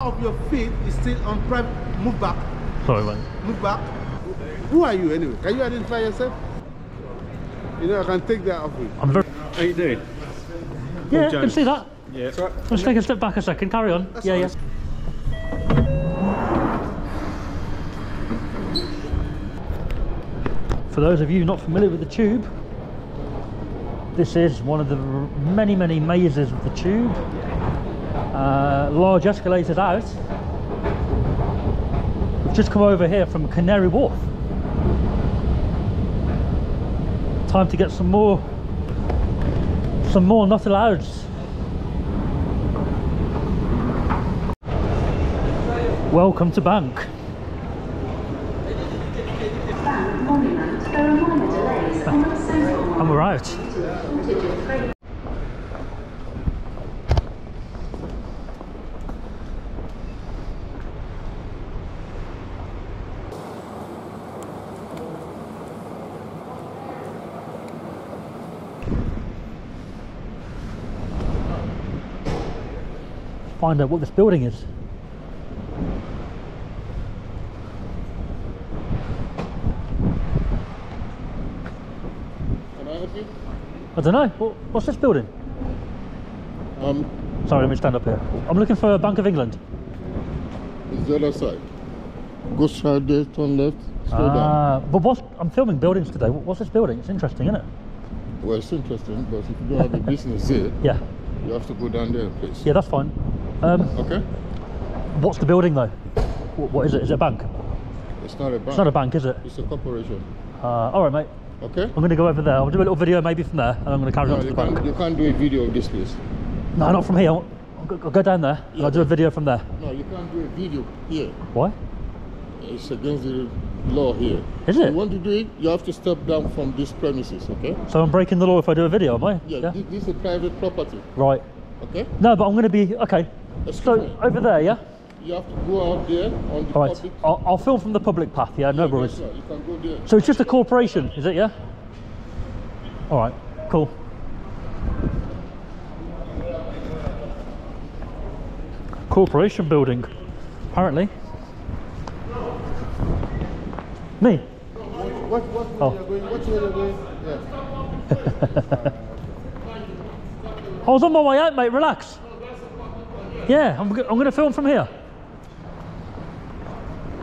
of your feet is still on private. Move back. Sorry, man. Move back. Who are you anyway? Can you identify yourself? You know, I can take that off you. I'm very. How you doing? Yeah, I can see that. Yeah. Let's take a step back a second. Carry on. That's yeah, all yeah. right. For those of you not familiar with the tube, this is one of the many, many mazes of the tube. Uh, large escalators out. We've just come over here from Canary Wharf. Time to get some more, some more not allowed. Welcome to Bank. Monument, there are minor delays on the central And we're out. Find out what this building is. Can I help you? I don't know. What, what's this building? Um, Sorry, let me stand up here. I'm looking for Bank of England. it's the other side. Go straight there, turn left, down. Ah, but what? I'm filming buildings today. What's this building? It's interesting, isn't it? Well, it's interesting, but if you don't have a business here, Yeah. you have to go down there, please. Yeah, that's fine. Um, Okay? what's the building though? What, what is it? Is it a bank? It's not a bank. It's not a bank, is it? It's a corporation. Uh, all right, mate. Okay? I'm going to go over there. I'll do a little video maybe from there, and I'm going to carry No, on to you the bank. can't, you can't do a video of this place. No, not from here. I'll, I'll go- down there, and I'll do a video from there. No, you can't do a video here. Why? It's against the law here. Is If it? you want to do it, you have to step down from this premises, okay? So I'm breaking the law if I do a video, am I? Yeah, thi- This, is a private property, Right. okay? No, but I'm going to be okay. Excuse So me. over there, yeah. You have to go out there on the All right. public. I'll, I'll film from the public path. Yeah, no Yeah, worries. right, You can go there. So it's just a corporation, is it? Yeah. All right. Cool. Corporation building, apparently. Me. What, what, what Oh. going, what yeah. I was on my way out, mate. Relax. Yeah, I'm, I'm going to film from here.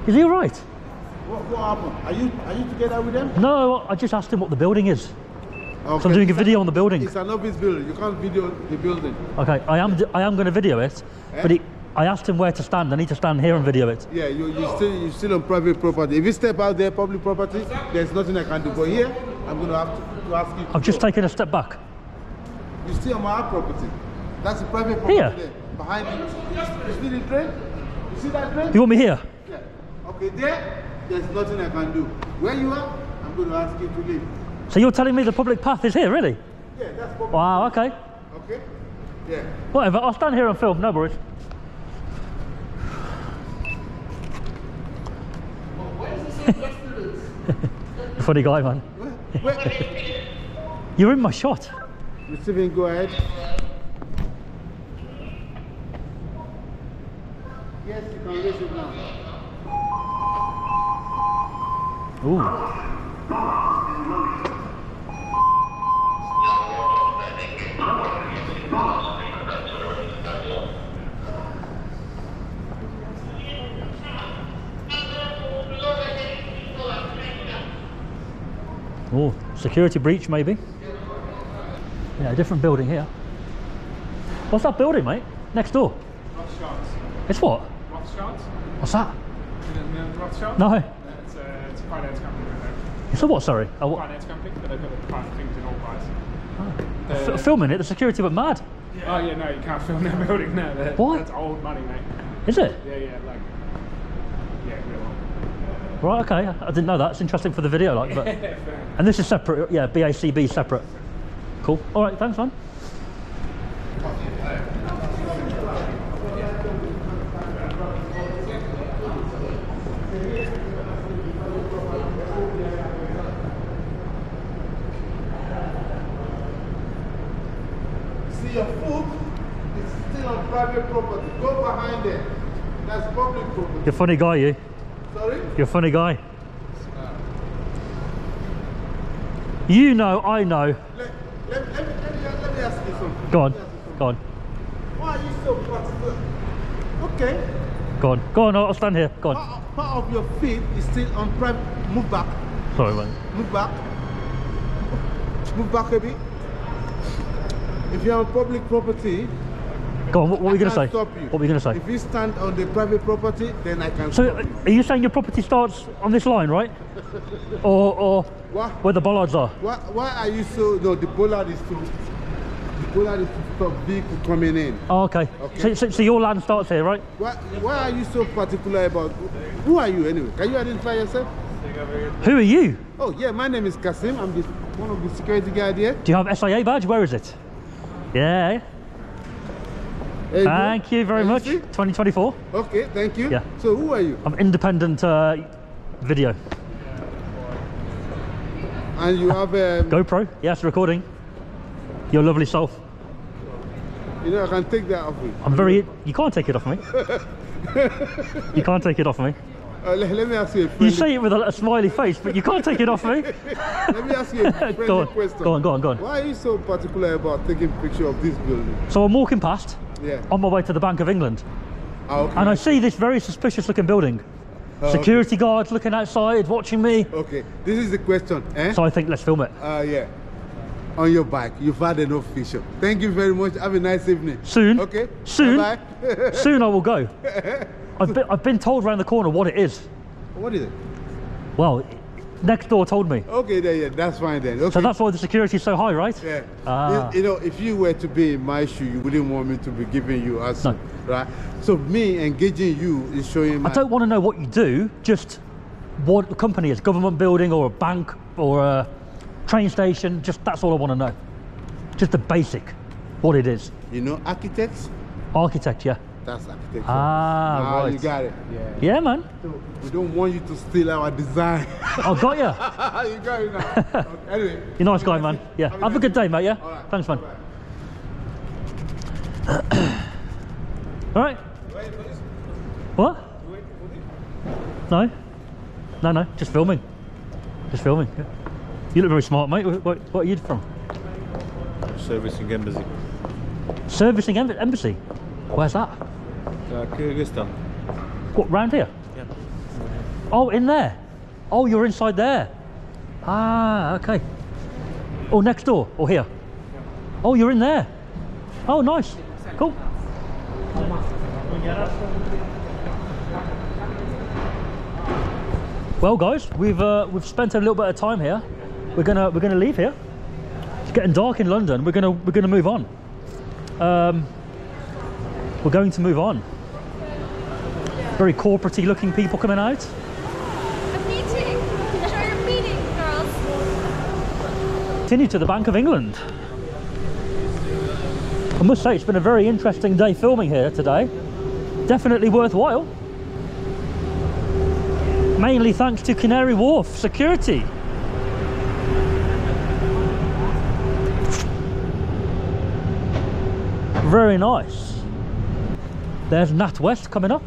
Is he all right? What, what happened? Are you, are you together with them? No, I just asked him what the building is. Okay. So I'm doing a video on the building. It's an office building. You can't video the building. Okay, I am. I am going to video it, but Eh? he, I asked him where to stand. I need to stand here and video it. Yeah, you, you still, you're still on private property. If you step out there, public property, there's nothing I can do. But here, I'm going to have to, to ask you. To I've just taken a step back. You're still on my property. That's the private property Here? there. Behind you. You see the drain? You see that drain? You want me here? Yeah. Okay, there, there's nothing I can do. Where you are, I'm going to ask you to leave. So you're telling me the public path is here, really? Yeah, that's public. Wow. Okay. Okay? Yeah. Whatever. I'll stand here and film. No worries. Funny guy, man. Where? You're in my shot. Receiving, go ahead. Yes, you can raise it now. Ooh. Oh, security breach maybe. Yeah, a different building here. What's that building, mate? Next door. It's what? What's that? No. It's a, it's a finance company. It's a what? Sorry. Oh, what? Finance company, but they've got the private things in all price. Ah. F- The- filming it. The security went mad. Oh yeah, no, you can't film that building now. That, Why? That's old money, mate. Is it? Yeah, yeah, like, yeah, real old. Right. Okay. I didn't know that. It's interesting for the video, like. But and this is separate. Yeah, BACB separate. Cool. All right. Thanks, man. See your foot is still on private property. Go behind. That's public property. You're a funny guy, you. Sorry? You're a funny guy. Ah. You know, I know. Let, let, let, me, let, me, let me ask you something. Go on, Let me ask you something. go on, Why are you so particular? Okay. go on, go on. I'll stand here. Go on. Part, part of your feet is still on private. Move back. Sorry, mate. Move back. Move back a bit. If you're on public property, Go on. What, what were you going to say? Stop you. What were you going to say? If you stand on the private property, then I can So, stop you. are you saying your property starts on this line, right? Or, or What? where the bollards are? Why, why are you so? No, the bollard is to. The bollard is to stop vehicle coming in. Oh, okay. Okay. So, so, so your land starts here, right? Why, why are you so particular about? Who are you anyway? Can you identify yourself? Who are you? Oh yeah, my name is Kasim. I'm the, one of the security guard here. Do you have SIA badge? Where is it? Yeah. Thank you very much. see? 2024. Okay, thank you. Yeah. So who are you? I'm independent uh, video. And you have um, GoPro. Yes, recording. Your lovely self. You know, I can take that off you. I'm very. You can't take it off me. you can't take it off me. Uh, let, let me ask you a You say it with a, a smiley face, but you can't take it off me. let me ask you a go on. question. Go on. Go on. Go on. Why are you so particular about taking picture of this building? So I'm walking past Yeah. on my way to the Bank of England, Ah, okay. and I see this very suspicious-looking building. Oh, okay. Security guards looking outside, watching me. Okay, this is the question. Eh? So I think let's film it. Uh, yeah. On your bike, you've had enough fishing. Thank you very much. Have a nice evening. Soon. Okay. Soon. Bye. Soon I will go. I've been, I've been told around the corner what it is. what is it? Well, next door told me. Okay, then, yeah, that's fine then. Okay. So that's why the security is so high, right? Yeah. Ah. You, you know, if you were to be in my shoe, you wouldn't want me to be giving you as No. right? So me engaging you is showing my I don't want to know what you do, just what the company is, government building or a bank or a train station, just that's all I want to know. Just the basic, what it is. you know architects. Architect, yeah. That's architecture. Ah, you right. got it. Yeah. Yeah, man. So we don't want you to steal our design. I got you. you got it now. Okay, Anyway. You're a nice guy, man. Yeah. Have a Have a good day, mate, yeah? All right. Thanks, man. Bye. All right. What? No. No, no. Just filming. Just filming. Yeah. You look very smart, mate. Wh- What, what are you from? Servicing embassy. Servicing em- embassy. Where's that? Uh, Kyrgyzstan. What, round here? Yeah. Oh, in there. Oh, you're inside there. Ah, okay. Oh, next door or here? Oh, you're in there. Oh, nice. Cool. Well, guys, we've uh, we've spent a little bit of time here. We're gonna we're gonna leave here. It's getting dark in London. We're gonna we're gonna move on. Um, we're going to move on. Very corporatey looking people coming out. A meeting. Enjoy your meeting, girls. Continue to the Bank of England. I must say, it's been a very interesting day filming here today. Definitely worthwhile. Mainly thanks to Canary Wharf Security. Very nice. There's NatWest coming up.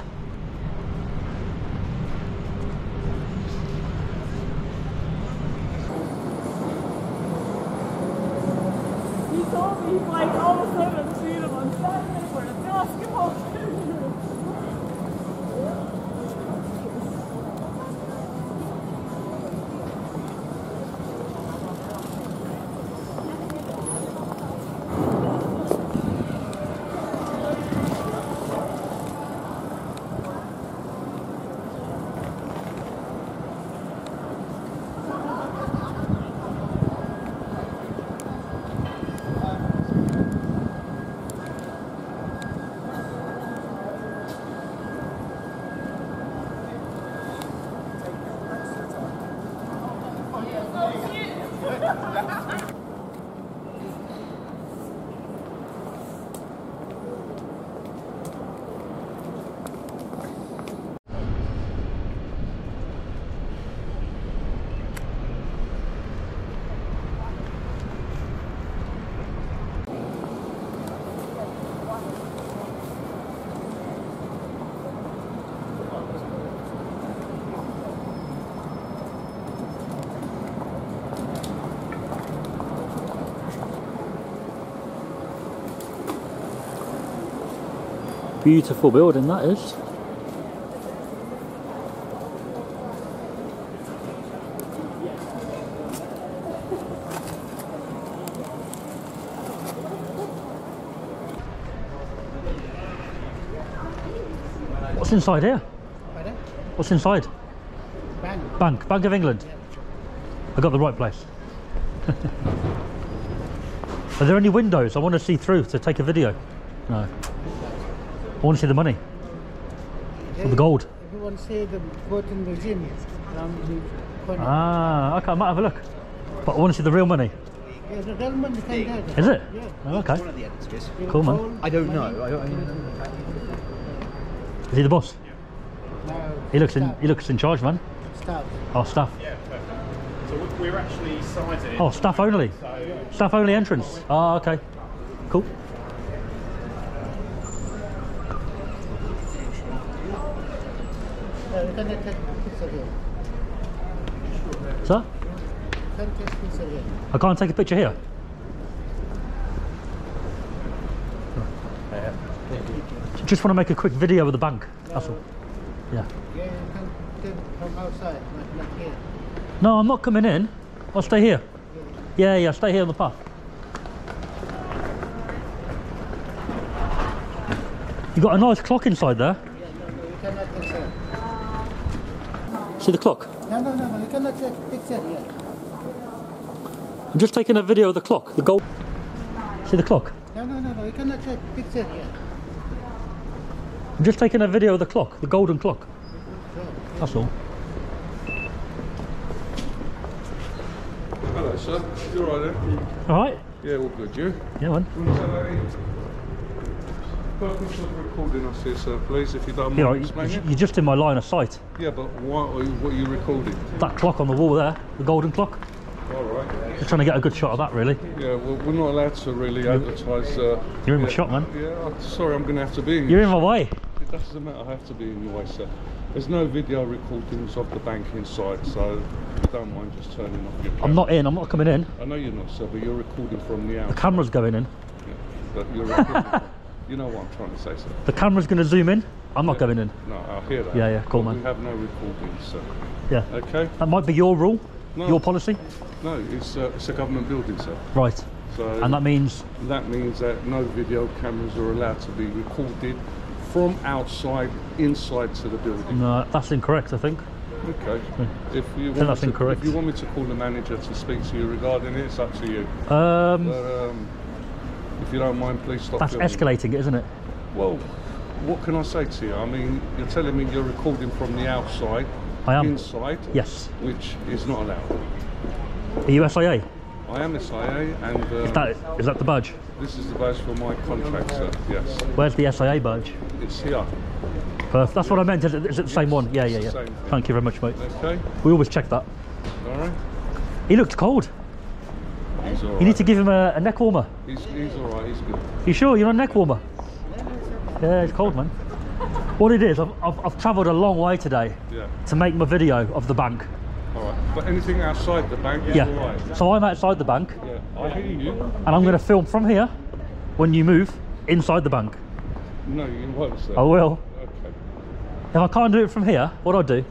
Beautiful building that is. What's inside here? What's inside? Bank. Bank, Bank of England. I got the right place. Are there any windows? I want to see through to take a video. No. I want to see the money. Or the gold. If you want to see the Burton Museum around the corner. Ah, okay, I might have a look. But I want to see the real money. Yeah, the real money can get Is it? Yeah. Oh, okay. One of the editors. Cool, man. I don't know. I don't, I don't Is he the boss? No, He looks in. He looks in charge, man. Staff. Oh, staff. Yeah, perfect. So we- we're actually sizing. Oh, staff only. So Staff only entrance. Oh, okay. Cool. You can take picture here. Sir, can take picture here. I can't take a picture here. Just want to make a quick video of the bank. That's all. Yeah. Yeah, you can take from outside, not, not here. No, I'm not coming in. I'll stay here. Yeah, yeah, stay here on the path. You got a nice clock inside there. Yeah, no, no, you cannot take here. See the clock? No, no, no, no, you cannot take picture here. I'm just taking a video of the clock. The gold. See the clock? No, no, no, no, you cannot take picture here. I'm just taking a video of the clock, the golden clock. That's all. Hello, sir. You all right there? All right. Yeah, all good. You? Yeah, man. You want to say that again? Purpose of recording us here, sir, please, if you don't mind You know, you're just in my line of sight. Yeah, but why are you, what are you recording? That clock on the wall there, the golden clock. All right. Just trying to get a good shot of that, really. Yeah, well, we're not allowed to really advertise. Uh, You're in my shot, man. Yeah, sorry, I'm going to have to be in You're your in my way. It doesn't matter, I have to be in your way, sir. There's no video recordings of the bank inside, so don't mind just turning off your camera. I'm not in. I'm not coming in. I know you're not, sir, but you're recording from the The camera's going in. Yeah, but you're recording You know what I'm trying to say, sir. The camera's going to zoom in. I'm not going in. No, I'll hear that. Yeah, yeah, cool, But man. We have no recordings, sir. Yeah. Okay? That might be your rule, No. your policy. No, it's, uh, it's a government building, sir. Right. So And that means that means that no video cameras are allowed to be recorded from outside inside to the building. no, that's incorrect. I think. Okay. If you want to, incorrect. if you want me to call the manager to speak to you regarding it, it's up to you. Um, But um, if you don't mind, please stop. that's filming. escalating, isn't it? Well, what can I say to you? I mean, you're telling me you're recording from the outside, I am. inside, Yes. which is not allowed. Are you SIA? I am SIA, and um, Is that is that the badge? this is the badge for my contract, sir. Yes, Where's the SIA badge? it's here. Perfect. That's what I meant. Is it, is it the same one? Yeah, yeah, yeah. the same thing. Thank you very much, mate. Okay, We always check that. all right. He looked cold. He's all right. You need to give him a, a neck warmer. He's, he's all right. He's good. You sure you're not a neck warmer? Yeah, it's cold, man. What it is, I've, I've, I've travelled a long way today Yeah. to make my video of the bank. All right. But anything outside the bank is Yeah. all right. So I'm outside the bank, Yeah. I hear you. and I'm going to film from here when you move inside the bank. No, you won't, sir. I will. Okay. If I can't do it from here, what I'll do,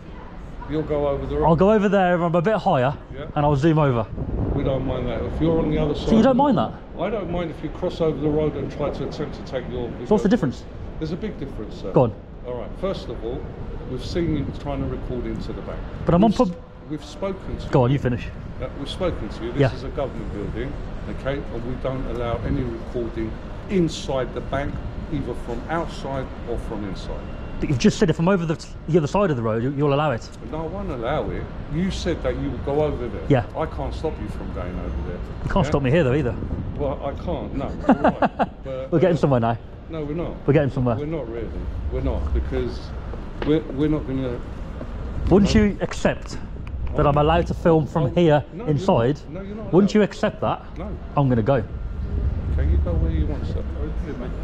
You'll go over the I'll go over there I'm a bit higher, Yeah. and I'll zoom over. Don't mind that. If you're on the other side. So you don't mind that? I don't mind if you cross over the road and try to attempt to take your. So what's the difference? There's a big difference, sir. Go on. All right. First of all, we've seen you trying to record into the bank. But I'm on We've pub- We've spoken to you. Go you. on, you finish. Uh, we've spoken to you. This Yeah. is a government building, okay, and we don't allow any recording inside the bank, either from outside or from inside. But you've just said if I'm over the, the other side of the road, you- you'll allow it. No, I won't allow it. You said that you would go over there. Yeah. I can't stop you from going over there. You can't yeah? stop me here though either. Well, I can't. No, you're right. But, We're getting uh, somewhere now. No, we're not. We're getting somewhere. We're not really. We're not because we're we're not going to. Wouldn't you accept that I'm allowed to film from oh, here No, you're inside? not. No, you're not Wouldn't you accept that? No. I'm going to go. Okay, you go where you want, sir.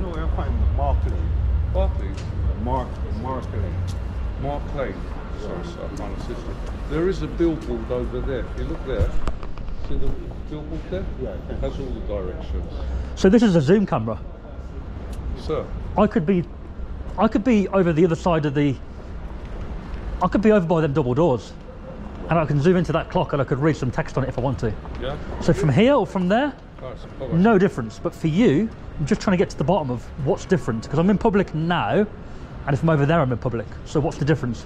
No, I'm fine. Marketing. Barclays. Mark, marketing. Mark uh, Lane. Sorry, sir, I'm trying to assist. There is a billboard over there. If you look there, see the billboard there? Yeah, It has all the directions. So this is a zoom camera. Sir, I could be I could be over the other side of the. I could be over by them double doors, and I can zoom into that clock and I could read some text on it if I want to. Yeah? So from here or from there, Right, so bye-bye. no difference. But for you, I'm just trying to get to the bottom of what's different because I'm in public now, and if I'm over there, I'm in public. So what's the difference?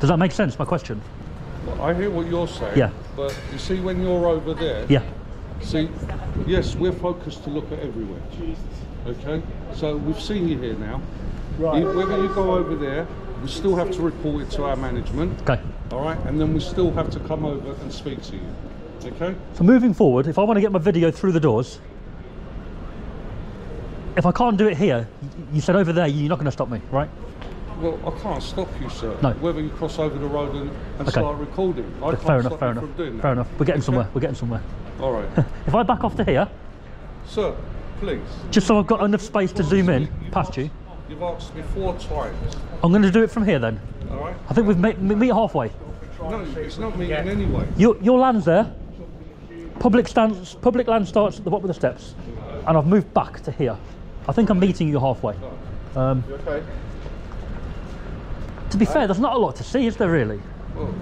Does that make sense? My question. I hear what you're saying. Yeah. But you see, when you're over there, Yeah. see, yes, we're focused to look at everywhere. Okay? So we've seen you here now. Right. Whether you go over there, we still have to report it to our management. Okay. All right? And then we still have to come over and speak to you. Okay? So moving forward, if I want to get my video through the doors, if I can't do it here, you said over there, you're not going to stop me, right? Well, I can't stop you, sir. No. Whether you cross over the road and, and Okay. start recording. I can't fair enough. stop Fair you enough. from doing that. Fair enough. We're getting Okay? somewhere. We're getting somewhere. All right. If I back off to here, sir, please. just so I've got enough space to zoom in You've past asked- you, You've asked me four times. I'm going to do it from here then. All right? I think we've met, meet halfway. No, it's not meeting anyway. Your, your land's there. Public stands. Public land starts at the bottom of the steps, and I've moved back to here. I think I'm meeting you halfway. Um, Okay. to be fair, there's not a lot to see, is there really? Well,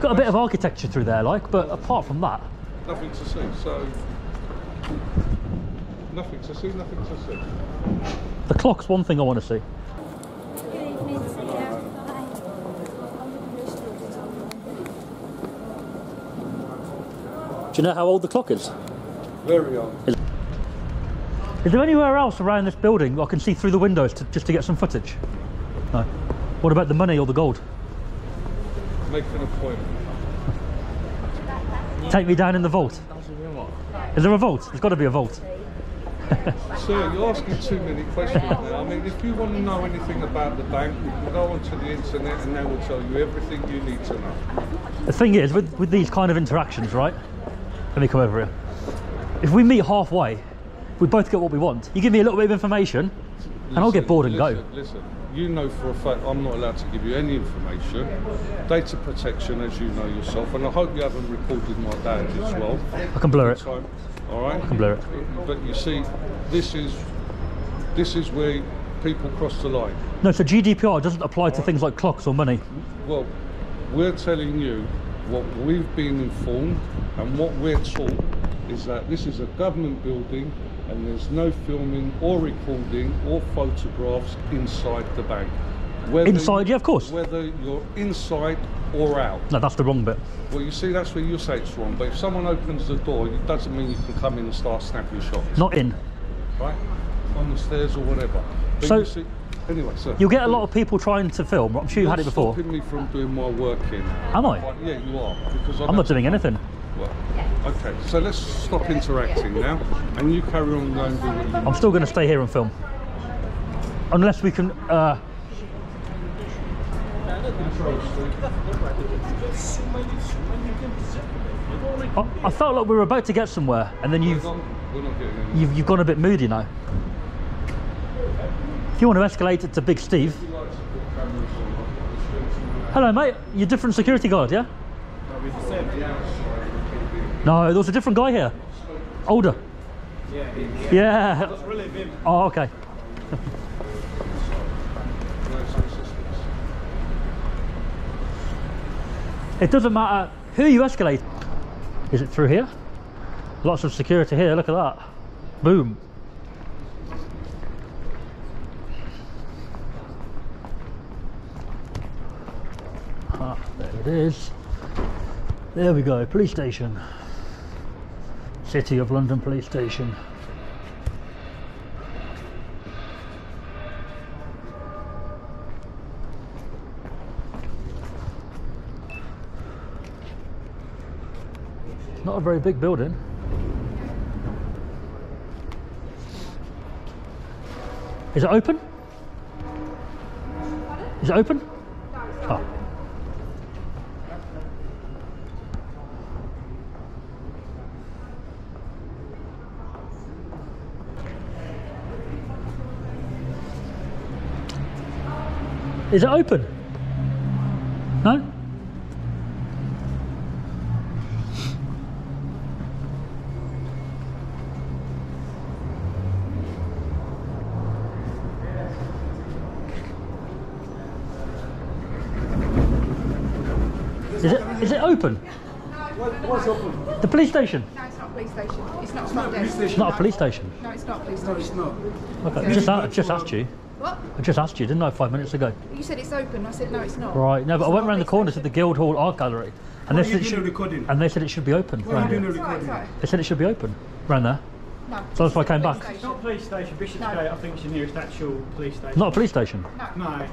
Got a bit of architecture through there, like, but apart from that, nothing to see. So, nothing to see, nothing to see. the clock's one thing I want to see. Good evening, see you. Bye. Do you know how old the clock is? Very young. Is there anywhere else around this building I can see through the windows to, just to get some footage? No. What about the money or the gold? Make an appointment. Take me down in the vault. Is there a vault? There's got to be a vault. Sir, you're asking too many questions now. I mean, if you want to know anything about the bank, you can go onto the internet and they will tell you everything you need to know. The thing is, with, with these kind of interactions, right? Let me come over here. If we meet halfway, we both get what we want. You give me a little bit of information, and I'll get bored and listen, go. Listen, you know for a fact I'm not allowed to give you any information. Data protection, as you know yourself, and I hope you haven't reported my dad as well. I can blur it. Time, all right. I can blur it. But you see, this is this is where people cross the line. No, so GDPR doesn't apply to things like clocks or money. Well, we're telling you what we've been informed and what we're taught is that this is a government building and there's no filming or recording or photographs inside the bank. Whether Inside, yeah, of course. Whether you're inside or out. No, that's the wrong bit. Well, you see, that's where you say it's wrong. But if someone opens the door, it doesn't mean you can come in and start snapping shots, Not in. right? On the stairs or whatever. But So- you see, anyway, sir. You'll get a lot of people trying to film. I'm sure you've had it before. stopping me from doing my work here. Am I? Yeah, you are. Because I'm not doing anything. Well, okay, so let's stop interacting now, and you carry on going do what you I'm still going to stay here and film. Unless we can. Uh, I, I felt like we were about to get somewhere, and then you've We're not, we're not getting any. you've, you've gone a bit moody now. If you want to escalate it to Big Steve. Hello, mate. You're different security guard, yeah? No, there was a different guy here. Older. Yeah. Yeah. Oh, okay. It doesn't matter who you escalate. Is it through here? Lots of security here. Look at that. Boom. Ah, there it is. There we go. Police station. City of London Police Station. Not a very big building. Is it open? Is it open? Oh. Is it open? No? Is it, is it open? What's open? The police station? No, it's not a police station. It's not a police station. It's not a police station? No, it's not a police station. No, it's not. Okay, just, just asked you. What? I just asked you, didn't I, five minutes ago? You said it's open. I said no, it's not. Right. No, but I went not a round the police corner to the Guildhall Art Gallery, and they What are said it should, recording? and they said it should be open. What are round you doing recording? They said it should be open round there. No. So that's why I came it's not a back. police It's not a station. police station. Bishopsgate, I think, is the nearest actual police station. Not a police station. No, no.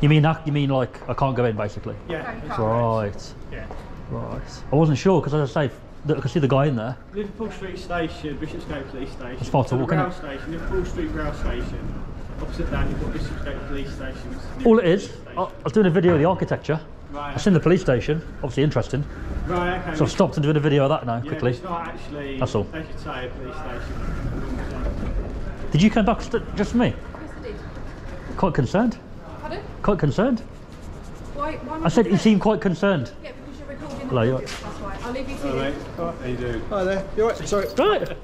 You mean that? You mean like I can't go in, basically? Yeah. No, you it's- can't. Right. Yeah. Right. I wasn't sure because, as I say, I could see the guy in there. Liverpool Street Station, Bishopsgate Police Station. It's far to So the walk, isn't rail it? station, Liverpool Street Rail Station. Opposite that, you've got Bishopsgate Police Station. All it is, I I was doing a video of the architecture. Right. I've seen the police station, obviously interesting. Right, okay. So I've stopped and doing a video of that now, yeah, quickly. It's not actually. That's all. They should say a police station. Did you come back just for me? Yes, I did. Quite concerned. Pardon? Quite concerned. Why? Why I said you concerned? seem quite concerned. Yeah, because you're recording. Hello, the you audio, That's why. I'll leave you to Hello, it. mate. How you doing? Hi there. You alright? Sorry. Right.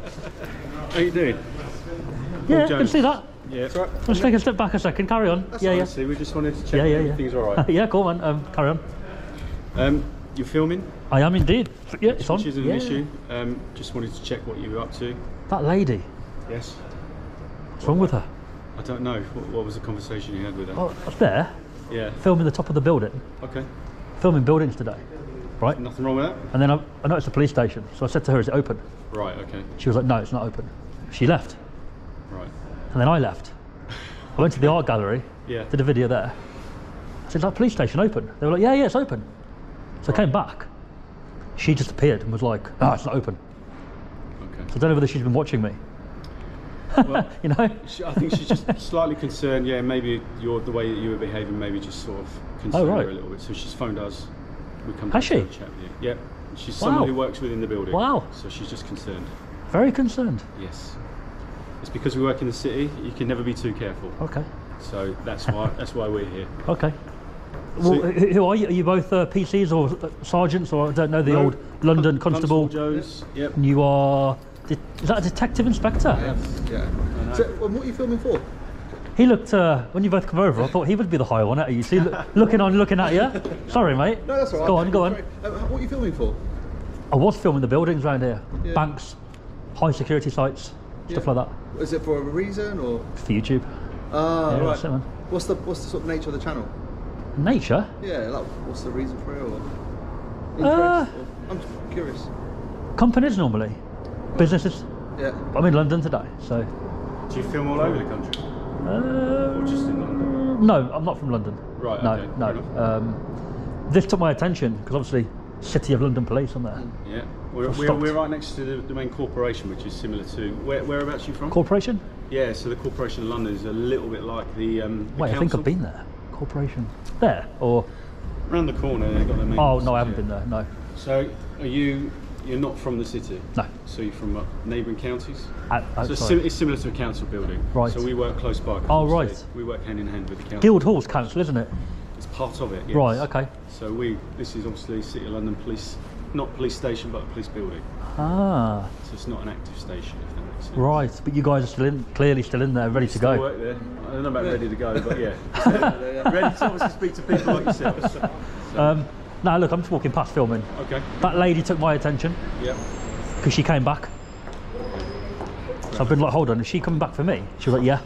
How you doing? Yeah, I can see that. Yeah. That's right. Let's take a step back a second. Carry on. yeah, yeah. See, we just wanted to check Yeah, yeah, yeah. everything's all right. yeah, cool, man. Um, carry on. Um, you're filming, I am indeed. Yeah, it's on. which isn't yeah. an issue. Um, just wanted to check what you were up to. That lady. Yes. What's wrong with her? I don't know. What, what was the conversation you had with her? Oh, I there Yeah. filming the top of the building, Okay. filming buildings today, right? Nothing wrong with that? And then I, I noticed the police station, so I said to her, "Is it open?" Right. Okay. She was like, "No, it's not open." She left, Right. And then I left. I went to the art gallery, Yeah. did a video there. I said, "Is that police station open?" They were like, "Yeah, yeah, it's open." So I came back. She just appeared and was like, "Ah, it's not open." Okay. So I don't know whether she's been watching me. Well, You know? I think she's just slightly concerned. Yeah, maybe you're the way that you were behaving, maybe just sort of concerned Oh, right. her a little bit. So she's phoned us. We come Has she? chat with you. Yeah. She's Wow. someone who works within the building. Wow. So she's just concerned. Very concerned. Yes. It's because we work in the city. You can never be too careful. Okay. So that's why that's why we're here. Okay. Well, So- who who are you? Are you both uh, PCs or uh, sergeants, or I don't know the No, old London Con- constable? Jones. Yep. And you are. de- Is that a detective inspector? Yeah. So, um, what are you filming for? He looked uh, when you both come over. I thought he would be the higher one. At you see, look, looking on, looking at you. Sorry, mate. No, that's all right. Go on, go on. Sorry. Um, what are you filming for? I was filming the buildings around here, Yeah. banks, high security sites, stuff Yeah. like that Is it for a reason or? for YouTube. Ah, Yeah, right. it. What's the what's the sort of nature of the channel? Nature. Yeah, like what's the reason for it or? Uh, or- I'm just curious. Companies normally, businesses. Yeah. I'm in London today, so. Do you film all over the country, Uh, or just in London? No, I'm not from London. Right, No, okay, no. Um, this took my attention because obviously, City of London Police on there. Yeah. We're, we're, we're right next to the, the main corporation, which is similar to where, whereabouts you from? Corporation? yeah. So the corporation of London is a little bit like the. Um, the Wait, I think. I've been there. Corporation. There or? around the corner, they've got their main. Oh no, I haven't yeah. been there. No, So, are you? You're not from the city. no. So you're from uh, neighbouring counties. Out- So it's, sim- it's similar to a council building. Right. So we work close by. Oh, obviously right. We work hand in hand with the council. Guildhall's council, isn't it? Part of it. Yes. Right. Okay. So we. This is obviously City of London Police, not police station, but a police building. Ah, So it's not an active station, if that makes sense. right. But you guys are still in, clearly still in there, ready to Still go. work there. I don't know about ready to go, but yeah. ready to obviously speak to people like yourselves. Um, now look, I'm just walking past filming. Okay. That lady took my attention Yeah. because she came back. So I've been like, hold on, is she coming back for me? She was like, yeah.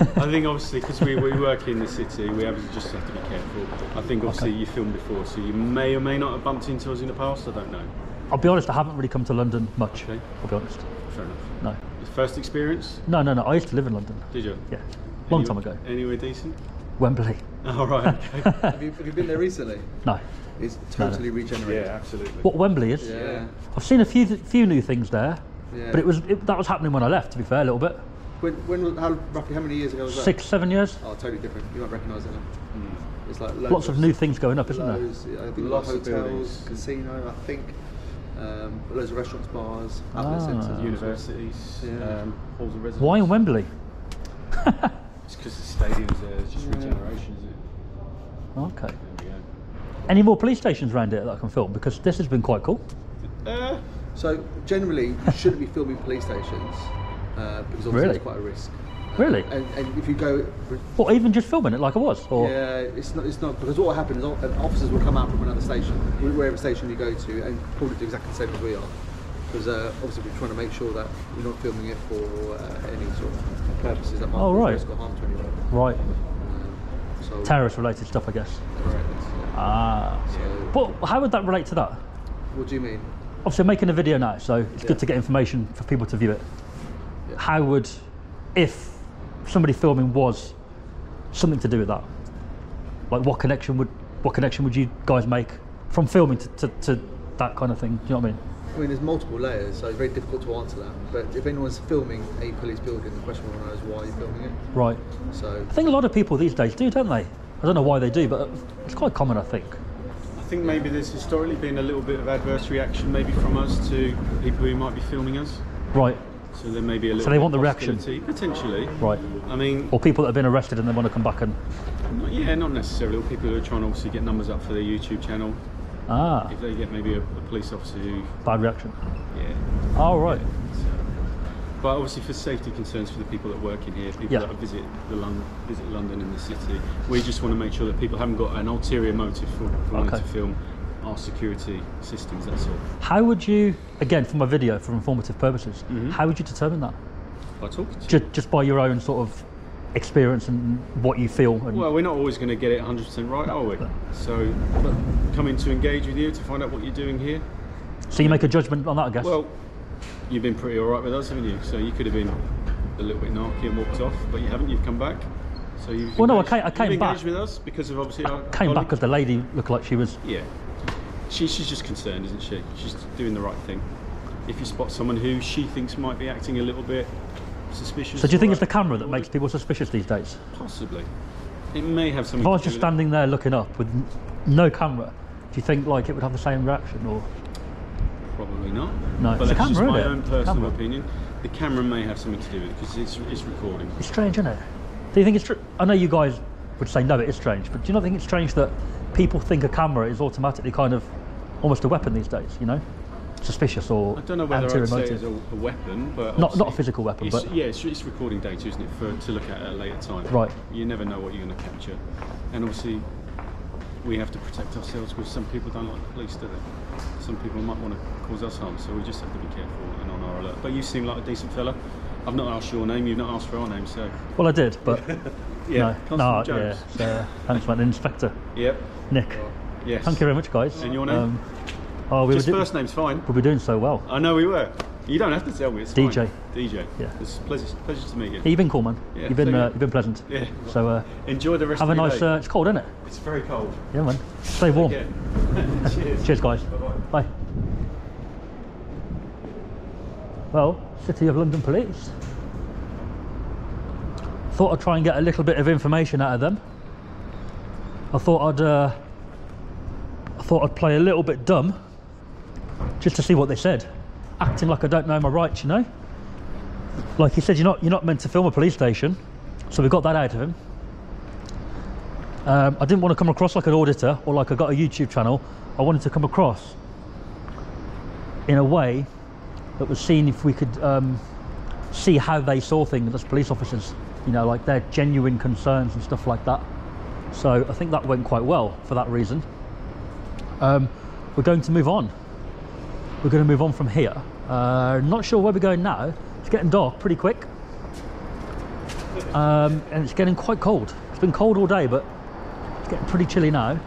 I think obviously because we, we work in the city, we have just have to be careful. I think obviously Okay. you filmed before, so you may or may not have bumped into us in the past. I don't know. I'll be honest, I haven't really come to London much. Okay. I'll be honest. Fair enough. No. Your first experience? No, no, no. I used to live in London. Did you? Yeah. Long Any- time ago. Anywhere decent? Wembley. All right. Okay. Have you, have you been there recently? No. It's totally regenerated. yeah, absolutely. What Wembley is? Yeah. I've seen a few few new things there, Yeah. but it was it, that was happening when I left. To be fair, a little bit. When, when, how, roughly how many years ago was that? Six, seven years. Oh, totally different. You won't recognise it. Now. It's like loads Lots of new things going up, isn't there? I think Lots of hotels, buildings. casino. I think um, loads of restaurants, bars, outlet Ah. centres. Universities, Yeah. um, halls of residence. Why in Wembley? It's because the stadium's there. It's just regeneration, is it? Okay. There we go. Any more police stations around here that I can film? Because this has been quite cool. Uh, So generally, you shouldn't be filming police stations uh, because obviously Really? it's quite a risk. Really? And, and if you go, What, even just filming it like I was? Or yeah, it's not. It's not because what will happen is uh, officers will come out from another station, wherever station you go to, and probably do exactly the same as we are. Because uh, obviously we're trying to make sure that you're not filming it for uh, any sort of purposes that might Oh, right. risk or harm to anyone. right, Um, so terrorist related stuff, I guess. correct. Ah. So But how would that relate to that? what do you mean? Obviously, I'm making a video now, so it's Yeah. good to get information for people to view it. Yeah. How would, if somebody filming was something to do with that, like what connection would what connection would you guys make from filming to, to, to that kind of thing? Do you know what I mean? I mean, there's multiple layers, so it's very difficult to answer that. But if anyone's filming a police building, the question will know is why are you filming it. Right. So I think a lot of people these days do, don't they? I don't know why they do, but it's quite common, I think. I think maybe there's historically been a little bit of adverse reaction, maybe from us to people who might be filming us. Right. So there may be a little. they want the reaction? potentially. Right. I mean, Or people that have been arrested and they want to come back and not- yeah, not necessarily. Or people who are trying to obviously get numbers up for their YouTube channel. ah, If they get maybe a, a police officer who, bad reaction. yeah. Oh, right. So, but obviously for safety concerns for the people that work in here, people Yeah. that visit the Lon- visit London in the city, we just want to make sure that people haven't got an ulterior motive for, for wanting to film our security systems. That's all. How would you, again, for my video for informative purposes, Mm-hmm. how would you determine that? By talking to you. Just, just by your own sort of experience and what you feel. And, Well, we're not always going to get it 100% right, are we? So, but coming to engage with you to find out what you're doing here. so you make a judgment on that, I guess. Well, you've been pretty all right with us, haven't you? So you could have been a little bit narky and walked off, but you haven't. You've come back. So you've Well, no, I came- I came back. with us because of obviously our came back because the lady looked like she was. Yeah. She, she's just concerned, isn't she? She's doing the right thing. If you spot someone who she thinks might be acting a little bit suspicious. So do you think it's the camera that makes people suspicious these days? Possibly. It may have something If I was to do just standing there looking up with no camera, do you think like it would have the same reaction or? Probably not. No, but that's just camera, my isn't it? own personal Camera. opinion. The camera may have something to do with it because it's, it's recording. It's strange, isn't it? Do you think it's true? I know you guys would say no, it is strange, but do you not think it's strange that people think a camera is automatically kind of almost a weapon these days? You know, suspicious or I don't know whether I'd say it's a, a weapon, but Not- not a physical weapon, it's, but- yeah, it's, it's recording data, isn't it, for to look at at a later time. Right. You never know what you're going to capture, and obviously we have to protect ourselves because some people don't like the police, do they? Some people might want to cause us harm, so we just have to be careful and on our alert. But you seem like a decent fella. I've not asked your name, you've not asked for our name, so Well, I did, but yeah, no, no, Constable yeah, Jones. it's, uh, Huntsman Inspector Yep. Nick. Yes. Thank you very much, guys. And your name? oh, we Just were, first name's fine. we were doing so well. I know we were. You don't have to tell me. It's DJ. Fine. DJ. Yeah. It's a pleasure, pleasure to meet you. You've been cool, man. Yeah, you've been uh, you've been pleasant. Yeah. So uh, Enjoy the rest of the day. have a nice. Uh, it's cold, isn't it? It's very cold. Yeah, man. Stay warm. Cheers. Cheers, guys. Bye-bye. Bye. Well, City of London Police. Thought I'd try and get a little bit of information out of them. I thought I'd, uh, thought I'd play a little bit dumb, just to see what they said, acting like I don't know my rights, you know. Like he said, you're not, you're not meant to film a police station, so we got that out of him. Um, I didn't want to come across like an auditor or like I got a YouTube channel. I wanted to come across in a way that was seen if we could um, see how they saw things as police officers, you know, like their genuine concerns and stuff like that. So I think that went quite well for that reason. Um, we're going to move on. We're going to move on from here. Uh, not sure where we're going now. It's getting dark pretty quick. Um, and it's getting quite cold. It's been cold all day, but it's getting pretty chilly now.